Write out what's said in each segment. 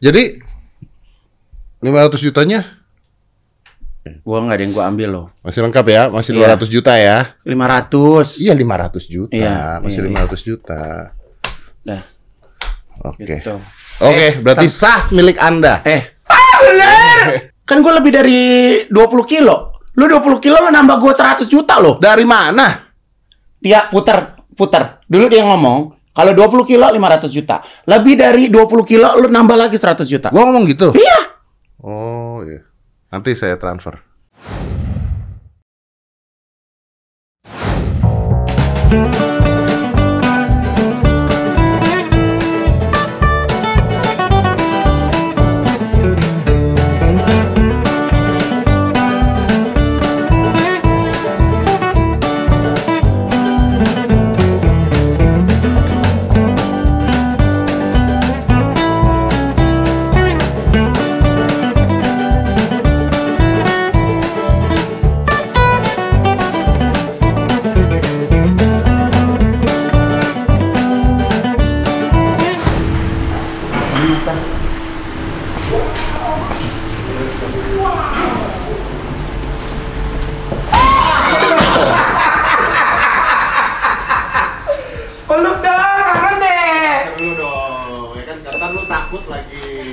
Jadi 500 jutanya Gua nggak ada yang gua ambil loh. masih lengkap ya, masih Iya. 200 juta ya. 500. Iya 500 juta, Iya, masih iya, 500 juta. Dah. Oke. Gitu. Oke, berarti sah milik Anda. Eh, ah bener. kan gue lebih dari 20 kilo. Lu 20 kilo lu nambah gue 100 juta loh. Dari mana? Tia puter, puter. Dulu dia ngomong, kalau 20 kilo 500 juta. Lebih dari 20 kilo lu nambah lagi 100 juta. Gua ngomong gitu. Iya. Oh, iya. Nanti saya transfer. Peluk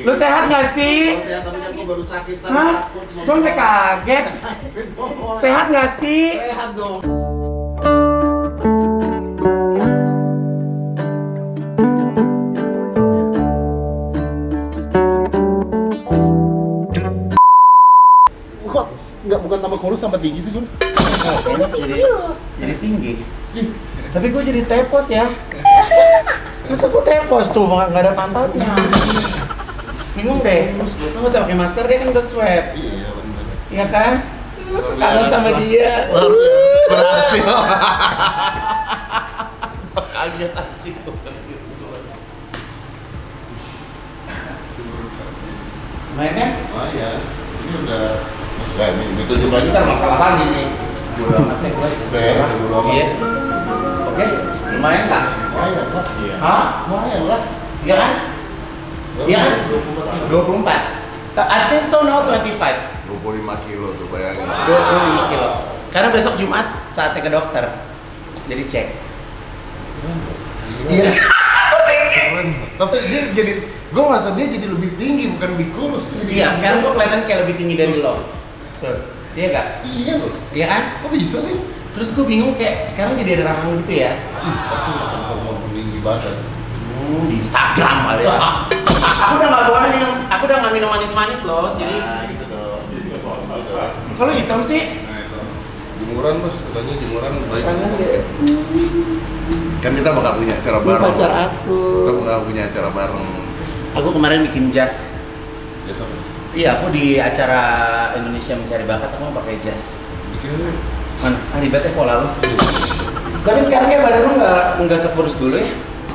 Lu sehat gak sih? Saya tapi kan gua baru sakit tadi Hah? Gue sampai kaget. Sehat gak sih? Sehat dong. Kok nggak bukan tambah kurus tambah tinggi sih gue? Oh, kayaknya jadi, jadi tinggi. Tapi gue jadi tepos ya. Masa gue tepos tuh, nggak ada pantatnya. Bingung deh. Lu nggak usah pakai masker, dia kan udah swab. Iya benar. Iya kan? Kangen sama dia. Berhasil. Kaget asik tuh. Lumayan kan? Oh iya, ini udah Ya, ini, ini tujuh lagi kan masalah lagi nih. Bodo amat deh gue. Udah ya, bodo amat. Iya. Oke, lumayan kan? Lumayan lah. Hah? Lumayan lah. Iya kan? Iya kan? 24 24. Ta- I think so now 25. 25 kilo tuh bayangin. 25 kilo. Karena besok Jumat saatnya ke dokter. Jadi cek. Iya. Keren. Tapi dia jadi, gue merasa dia jadi lebih tinggi bukan lebih kurus. Iya, sekarang gua kelihatan kayak lebih tinggi dari lo. Tuh. Iya gak? Iya loh. Iya kan? Kok bisa sih? Terus gue bingung kayak sekarang jadi ada rahang gitu ya. Ih, pasti makan hormon tinggi badan. Hmm, di Instagram ya. Aku udah gak boleh minum, aku udah gak minum manis-manis loh. Jadi Nah, gitu dong. Gitu. kalau hitam sih, Jemuran bos, katanya jemuran baik. Deh. Kan kita bakal punya acara bareng. pacar aku. Kita bakal punya acara bareng. Aku kemarin bikin jas. Ya sama. Iya, aku di acara Indonesia Mencari Bakat aku mau pakai jas. Bikin. Mana? Ah, ribetnya pola lu. Tapi sekarang kayak badan lu nggak nggak sekurus dulu ya?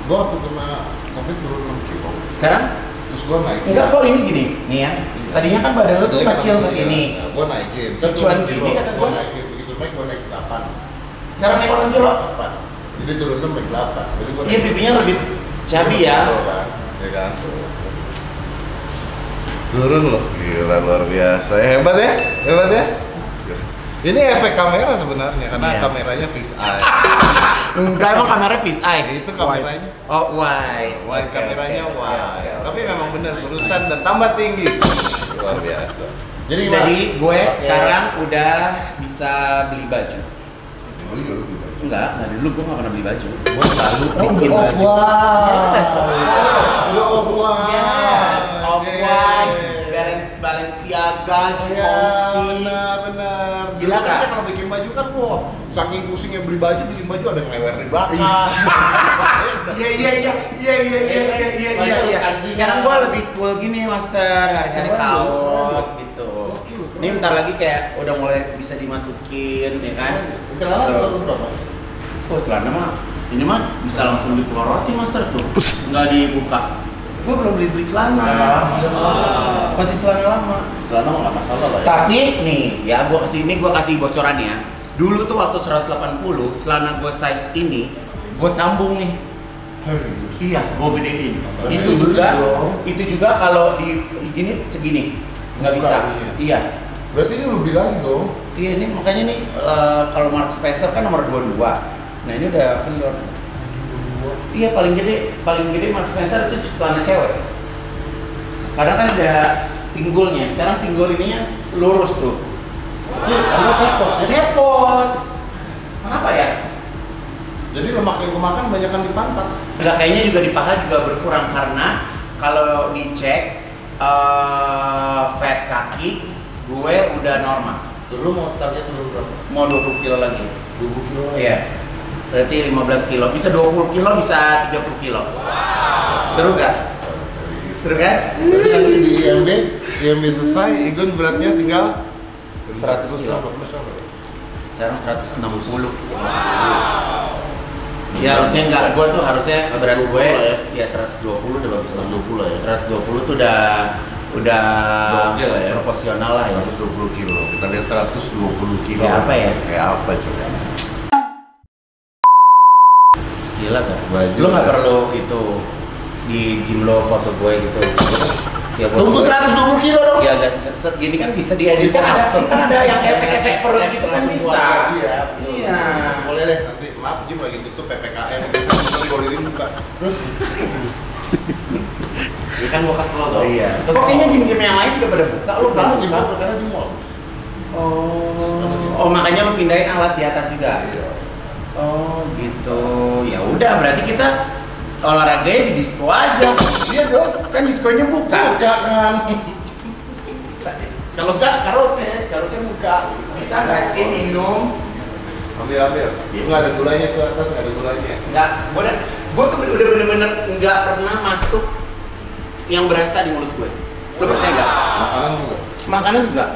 Gua waktu kena covid turun 6 kilo. Sekarang? Terus gua naik. Enggak kok ini gini, nih ya. Tadinya kan badan lu tuh Tadinya kecil kan ke sini. Ya, gua naikin. Lucuan turun gini kata gua naikin begitu naik gua naik 8. Sekarang naik 8 kilo. 8. Jadi turun 6 naik 8. Berarti gua Iya, pipinya lebih cabi ya. Betul, kan? Ya kan? Turun loh. Gila luar biasa. Ya, hebat ya? Hebat ya? Ini efek kamera sebenarnya karena Iya. kameranya fish eye. Enggak emang kamera fish eye. Itu kameranya Oh, wide. wide, Oke, kameranya oke, wide. oke, oke. Tapi memang benar lulusan dan tambah tinggi. Luar biasa. Jadi gimana? Jadi gue Oke. sekarang udah bisa beli baju. Dulu juga gimana? Enggak, nah dulu gue gak pernah beli baju. Gue selalu Oh, bikin off baju. white. Yes. Lu off white. Yes, off Oke. white. Balenciaga, Givenchy. Kan, wah, saking pusingnya beli baju, bikin baju ada yang lewer di belakang. Iya iya iya iya iya iya iya iya iya iya. Sekarang gue lebih cool gini master hari-hari kaos gitu. Ini bentar lagi kayak udah mulai bisa dimasukin ya kan. Celana lu berapa? Oh celana mah ini mah bisa langsung dipelorotin master tuh, nggak dibuka. Gue belum beli beli celana, masih celana lama. Celana mah nggak masalah lah ya. Tapi nih, ya gua kasih ini gua kasih bocoran ya. Dulu tuh waktu 180 celana gua size ini, gua sambung nih. Serius. Iya, gue gedein. Berarti Itu juga, dong. itu juga kalau di gini segini nggak bisa. iya. Iya. Berarti ini lebih lagi dong. Iya ini makanya nih eh, kalau Mark Spencer kan nomor 22. Nah ini udah kendor. Iya paling gede, paling gede Mark Spencer itu celana cewek. Kadang kan ada pinggulnya. Sekarang pinggul ininya lurus tuh. Ini ada tepos ya. Tepos. Kenapa ya? Jadi lemak yang kemakan banyakan di pantat. Enggak kayaknya juga di paha juga berkurang karena kalau dicek eh fat kaki gue udah normal. Dulu mau target turun berapa? Mau 20 kilo lagi. 20 kilo. Iya. Berarti 15 kilo. Bisa 20 kilo, bisa 30 kilo. Seru gak? Serius. Seru kan? Berarti nanti di IMB, IMB selesai, Igun beratnya tinggal 100 kilo. 150 berapa? Sekarang 160. Ya harusnya enggak, gue tuh harusnya berat 120 gue ya. ya 120 udah bagus lah. 120 lah ya. 120 tuh udah udah lah ya. proporsional lah ya. 120 kilo. Kita lihat 120 kilo. Kayak apa ya? Kayak apa coba? Gila gak? Baju nggak ya. perlu itu di gym lo foto gue gitu. Ya, Tunggu gue. 120 kilo dong. Ya gini kan bisa diedit kan ada, kan ada yang efek-efek perut gitu kan bisa. Iya. Iya. Boleh deh nanti. Maaf Jim lagi tutup PPKM. Nanti kalau ini buka. Terus. Ini kan gua kasih lo tau. iya. Terus kayaknya gym-gym yang lain udah pada buka, lu Kalau belum Jim buka? karena di mall. Oh. Oh, makanya lu pindahin alat di atas juga. Iya. Oh, gitu. Ya udah, berarti kita olahraganya di disco aja. Iya dong. Kan diskonya buka. Buka kan. Kalau enggak karaoke, karaoke buka. Bisa nggak sih minum? Ambil ambil. Enggak ada gulanya tuh atas enggak ada gulanya. Nggak, gue udah, gue tuh udah bener-bener nggak pernah masuk yang berasa di mulut gue. Lo percaya nggak? Makanan enggak. Makanan juga.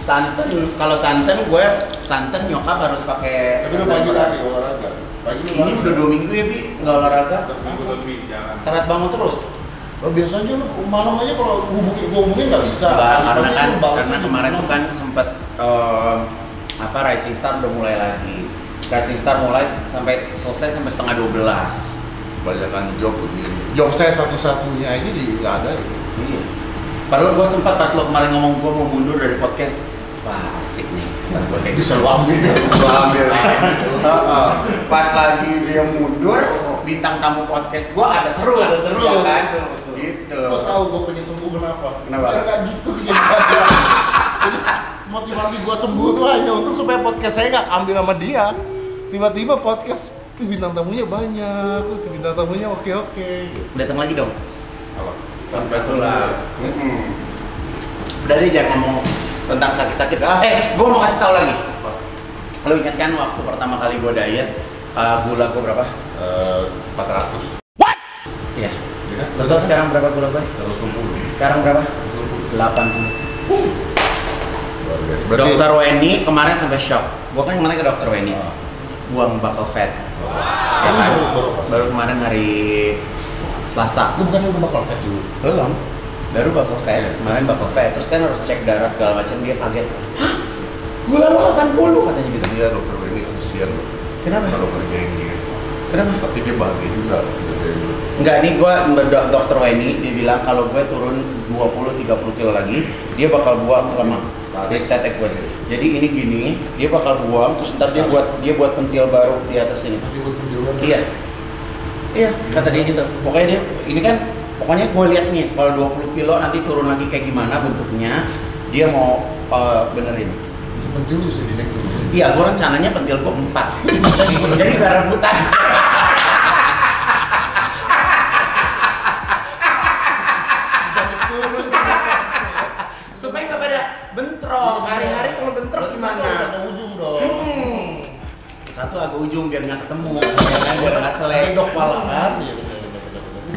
Santan, kalau santan gue santan nyokap harus pakai Tapi lu pagi beras. Pagi Ini udah dua minggu ya bi nggak olahraga. Minggu lebih jangan. Terat banget terus. Oh, biasanya lu malam aja kalau hubungin gua hubungin nggak bisa. Enggak, karena kan karena kemarin tuh kan sempet em, apa Rising Star udah mulai lagi. Rising Star mulai sampai selesai sampai setengah 12 Banyakan job begini. Job saya satu-satunya aja di nggak ada gitu. Iya. Padahal gue sempat pas lo kemarin ngomong gue mau mundur dari podcast. Wah asik nih. Nah, Itu selalu ambil, selalu ambil. Pas lagi dia mundur, bintang tamu podcast gue ada terus. Ada terus, ya kan? betul, betul. Gitu. Gua tahu gua pengen sembuh kenapa? Kenapa? Karena kayak gitu. Jadi motivasi gua sembuh tuh hanya untuk supaya podcast saya nggak ambil sama dia. Tiba-tiba podcast, "Wih, bintang tamunya banyak, bintang tamunya oke-oke. Gitu. Datang lagi dong. Apa? Pas lah. Udah deh jangan ngomong tentang sakit-sakit. Eh, gue mau kasih tahu lagi. Lo ingat kan waktu pertama kali gue diet, eh, gula gue berapa? Eh, 400. Iya. Ya kan? Lo tau sekarang berapa gula gue? 160. Sekarang berapa? 80. Luar biasa. Berarti Dokter Weni kemarin sampai shock. Gue kan kemarin ke dokter Weni. Ah. Buang bakal fat. Ya Kamu kan? baru- baru pas. Baru kemarin hari Selasa. Lu bukannya udah bakal fat dulu? Belum. Baru bakal fat. Kemarin bakal fat. Terus kan harus cek darah segala macam. Dia kaget. Hah? Gula lo 80 katanya gitu. Iya dokter ini kesian loh. Kenapa? Kalau kerjain gitu. Kenapa? Tapi dia bahagia juga. Enggak, nih gue dokter Weni dia bilang kalau gue turun 20-30 kilo lagi, dia bakal buang lemak dari tetek gue. Jadi ini gini, dia bakal buang, terus ntar dia buat dia buat pentil baru di atas ini. Tapi buat penjualan. Iya. Iya, kata dia gitu. Pokoknya dia ini kan pokoknya gue lihat nih kalau 20 kilo nanti turun lagi kayak gimana bentuknya, dia mau eh, benerin. Pentil bisa dinaik dulu. Iya, gue rencananya pentil gue 4 Jadi gak rebutan. Supaya gak pada bentrok. Hari-hari kalau bentrok gimana? ada ujung dong. Hmm. Satu agak ujung biar nggak ketemu? Biar nggak selek. Endok pala kan?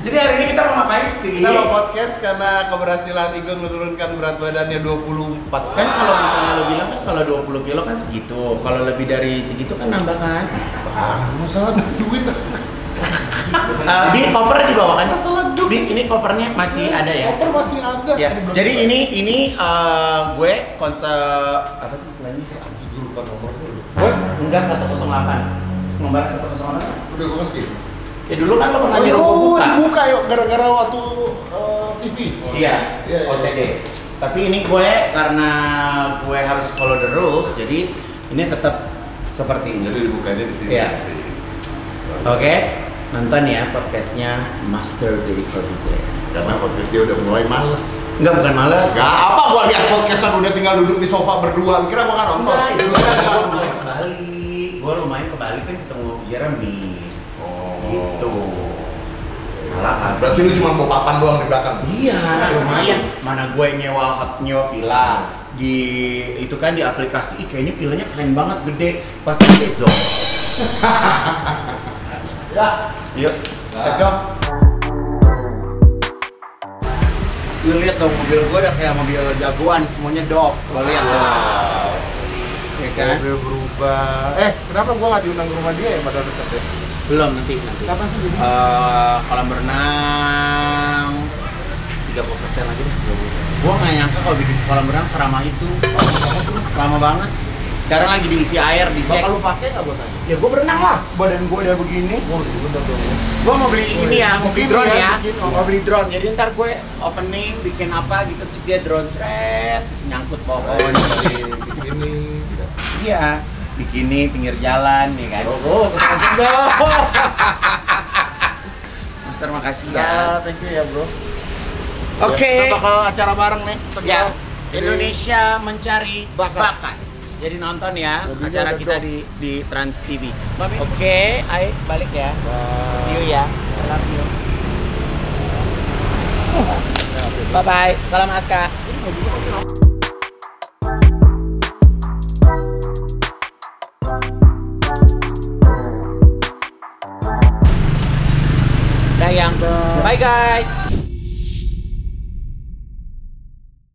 Jadi hari ini kita mau ngapain sih? Kita mau podcast karena keberhasilan Igon menurunkan berat badannya 24 Kan kalau misalnya lo bilang kan kalau 20 kilo kan segitu. Kalau lebih dari segitu kan nambah kan? Ah, masalah duit. Uh, di kopernya dibawa kan? Masalah duit. Di, ini kopernya masih ada ya? Koper masih ada. Ya. Jadi ini ini uh, gue konsep apa sih istilahnya? Eh, gue lupa nomornya dulu. Wah, Enggak 108. Nomor 108. udah gue kasih. Ya dulu kan lo pernah Oh, nyuruh gua buka. dibuka yuk gara-gara waktu eh, TV. Iya, Iya, iya. OTD. Tapi ini gue karena gue harus follow the rules, jadi ini tetap seperti ini. Jadi dibukanya di sini. Iya. Oke, nonton ya podcastnya Master dari Corbuzier. Karena podcast dia udah mulai males. Enggak bukan males. Gak apa gua lihat podcastan udah tinggal duduk di sofa berdua. Lu kira gua nggak nonton? Enggak, itu kan gue lumayan ke Bali. Gue lumayan ke Bali kan ketemu Jeremy. Malah Berarti lu cuma bawa papan doang di belakang. Iya, lumayan. Mana gue nyewa nyewa villa di itu kan di aplikasi, Ih, kayaknya villanya keren banget, gede. Pasti gede zone. Ya. Yuk, let's go. Lu lihat dong mobil gue udah kayak mobil jagoan, semuanya Dove. Lo lihat dong. Ya kan? Mobil berubah. Eh, kenapa gua nggak diundang ke rumah dia ya pada deket ya? Belum nanti nanti. Kapan sih jadi? Eh, kolam renang 30% lagi deh. Gua nggak nyangka kalau bikin kolam renang serama itu. Lama banget. Sekarang lagi diisi air, dicek. Bakal lu pakai nggak buat tanya? Ya gua berenang lah. Badan gua udah begini. Ya. Gua mau beli ini ya, mau beli drone ya, ya. bikin. Mau beli drone. Jadi ntar gue opening, bikin apa gitu terus dia drone seret nyangkut pohon. Ini. Iya, bikini pinggir jalan ya kan. Oh, oh. Master makasih Ya, ya. thank you ya, Bro. Oke. Ya, kita bakal acara bareng nih. Ya. Jadi, Indonesia mencari Bakat. bakat. Jadi nonton ya Jadinya acara kita dong. di di Trans TV. Oke, ayo balik ya. Bye. See you ya. I love you. Bye bye. Salam Aska. Bye guys.